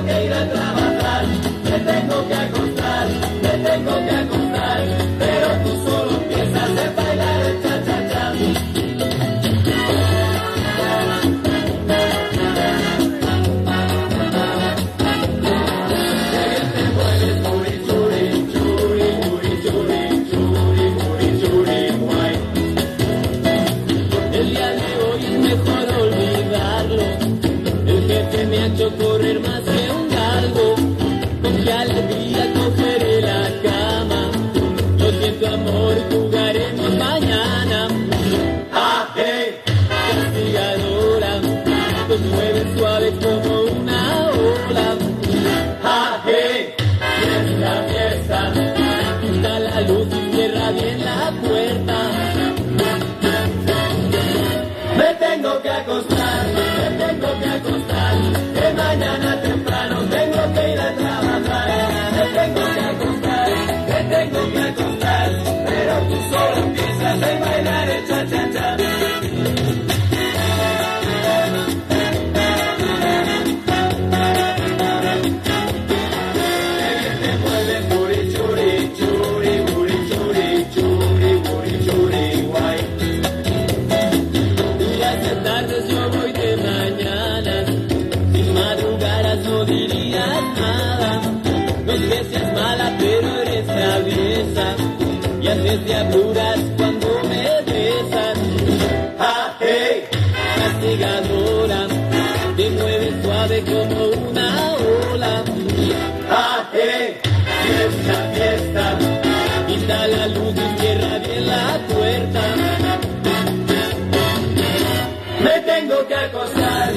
que ir a trabajar, me tengo que acostar, me tengo que acostar, pero tú solo piensas en bailar el cha-cha-cha. El día de hoy es mejor olvidarlo, el jefe me ha hecho correr más amor jugaremos mañana. Hey, Castigadora, nos mueve suave como una ola. hey, fiesta, fiesta. Da la luz y cierra bien la puerta. Me tengo que acostar, solo suave como una ola. ah, fiesta, fiesta. Quita la luz y cierra bien la puerta. Me tengo que acostar,